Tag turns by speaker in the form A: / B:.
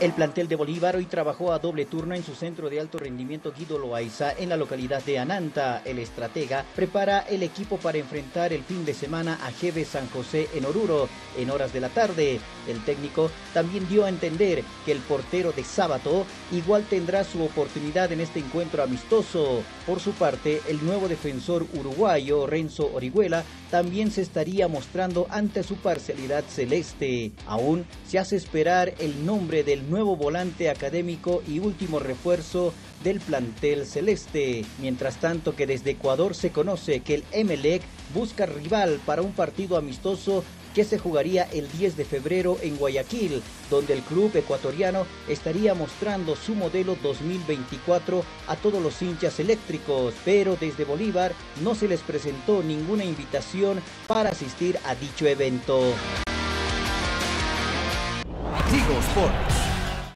A: El plantel de Bolívar hoy trabajó a doble turno en su centro de alto rendimiento Guido Loaiza en la localidad de Ananta. El estratega prepara el equipo para enfrentar el fin de semana a Jeve San José en Oruro en horas de la tarde. El técnico también dio a entender que el portero de Sábato igual tendrá su oportunidad en este encuentro amistoso. Por su parte, el nuevo defensor uruguayo Renzo Orihuela también se estaría mostrando ante su parcialidad celeste. Aún se hace esperar el nombre del nuevo volante académico y último refuerzo del plantel celeste. Mientras tanto que desde Ecuador se conoce que el Emelec busca rival para un partido amistoso que se jugaría el 10 de febrero en Guayaquil, donde el club ecuatoriano estaría mostrando su modelo 2024 a todos los hinchas eléctricos, pero desde Bolívar no se les presentó ninguna invitación para asistir a dicho evento.
B: Tigo Sports.